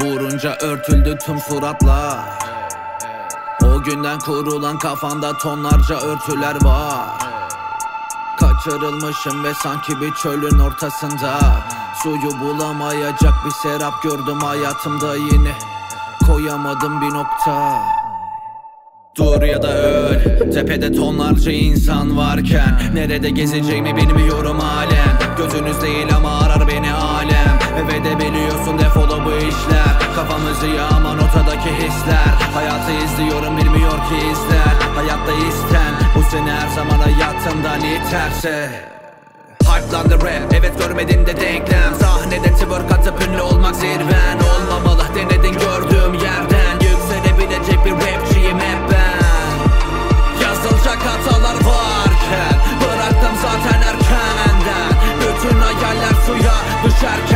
Vurunca örtüldü tüm suratlar. O günden kurulan kafanda tonlarca örtüler var. Kaçırılmışım ve sanki bir çölün ortasında. Suyu bulamayacak bir serap gördüm hayatımda yine. Koyamadım bir nokta. Dur ya da öl. Tepede tonlarca insan varken. Nerede gezeceğimi bilmiyorum halen. Gözünüz değil ama alem Eve de biliyorsun defolu bu işler. Kafamızı yağman ortadaki hisler. Hayatı izliyorum bilmiyor ki izler. Hayatta isten Bu seni her zaman hayatından iterse Hype'landı rap evet görmedin de denklem. Sahnede twerk atıp ünlü olmak zirven. Olmamalı denedin gördüğüm yerden. Yükselebilecek bir rapçiyim hep ben. Yazılacak hatalar varken Bıraktım zaten erkenden. Bütün hayaller suya düşerken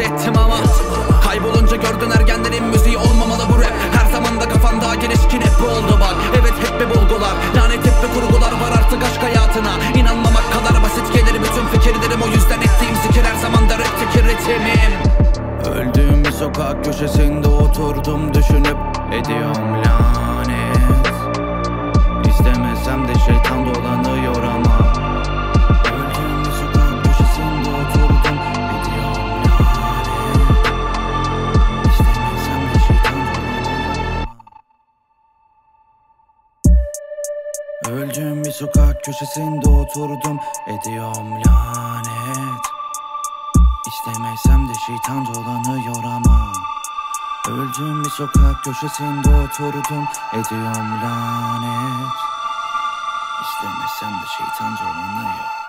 ettim ama Kaybolunca gördün ergenlerin müziği olmamalı bu rap. Her zaman da kafanda gelişkin hep bu oldu bak. Evet hep bir bulgular Lanet hep bir kurgular var artık aşk hayatına. İnanmamak kadar basit gelir bütün fikirlerim. O yüzden ettiğim zikir her zaman da rapteki ritimim. Öldüğüm bir sokak köşesinde oturdum düşünüp ediyorum lanet ama Öldüğüm bir sokak köşesinde oturdum. Ediyorum lanet. İstemesem de şeytan dolanıyor ama Öldüğüm bir sokak köşesinde oturdum. Ediyorum lanet. İstemesem de şeytan dolanıyor